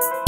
Thank you.